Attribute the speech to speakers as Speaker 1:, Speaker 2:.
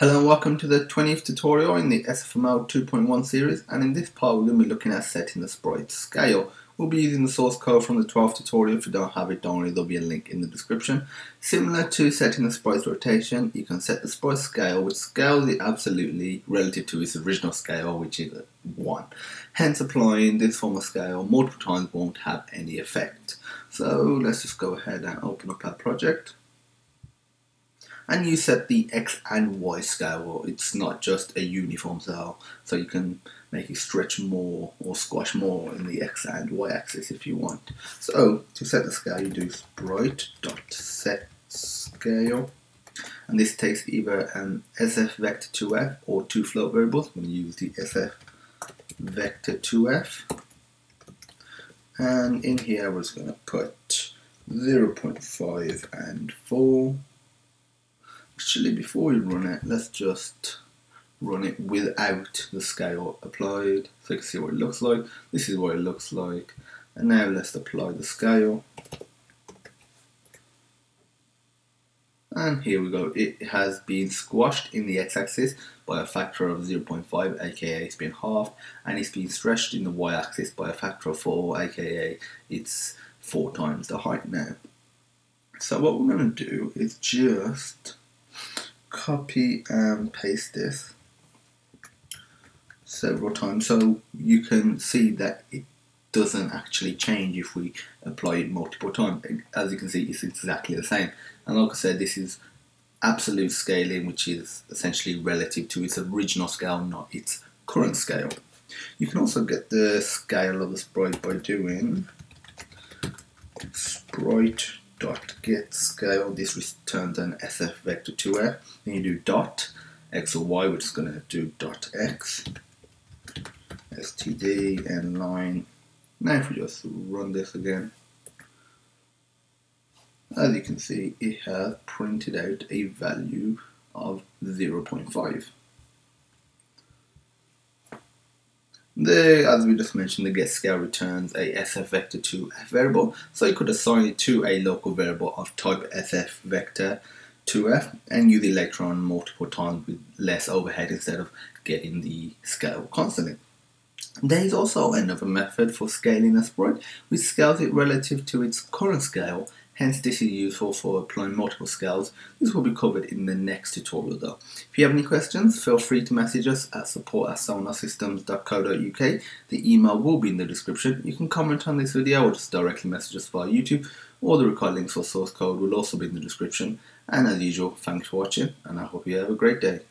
Speaker 1: Hello and welcome to the 20th tutorial in the SFML 2.1 series and in this part we're going to be looking at setting the sprite scale. We'll be using the source code from the 12th tutorial. If you don't have it, don't worry, there'll be a link in the description. Similar to setting the sprite's rotation, you can set the sprite scale, which scales it absolutely relative to its original scale, which is 1. Hence applying this form of scale multiple times won't have any effect. So let's just go ahead and open up our project and you set the X and Y scale. It's not just a uniform scale, so you can make it stretch more or squash more in the X and Y axis if you want. So to set the scale, you do sprite dot set scale, and this takes either an SF vector 2f or two float variables. I'm going to use the SF vector 2f, and in here we're just going to put 0.5 and 4 Actually, before we run it, let's just run it without the scale applied so you can see what it looks like. This is what it looks like. And now let's apply the scale. And here we go. It has been squashed in the x-axis by a factor of 0.5, aka it's been halved, and it's been stretched in the y-axis by a factor of 4, aka it's 4 times the height now. So what we're going to do is just copy and paste this several times so you can see that it doesn't actually change if we apply it multiple times. As you can see, it's exactly the same. And like I said, this is absolute scaling, which is essentially relative to its original scale, not its current scale. You can also get the scale of the sprite by doing sprite dot get scale. This returns an SF vector 2f. Then you do dot x or y, which is going to do dot x, std, and line. Now if we just run this again, as you can see, it has printed out a value of 0.5. The, as we just mentioned, the get scale returns a SF vector 2f variable, so you could assign it to a local variable of type SF vector 2f and use the electron multiple times with less overhead instead of getting the scale constantly. There is also another method for scaling a sprite which scales it relative to its current scale Hence this is useful for applying multiple scales. This will be covered in the next tutorial though. If you have any questions, feel free to message us at support at sonarsystems.co.uk. The email will be in the description. You can comment on this video or just directly message us via YouTube All the required links for source code will also be in the description. And as usual, thanks for watching and I hope you have a great day.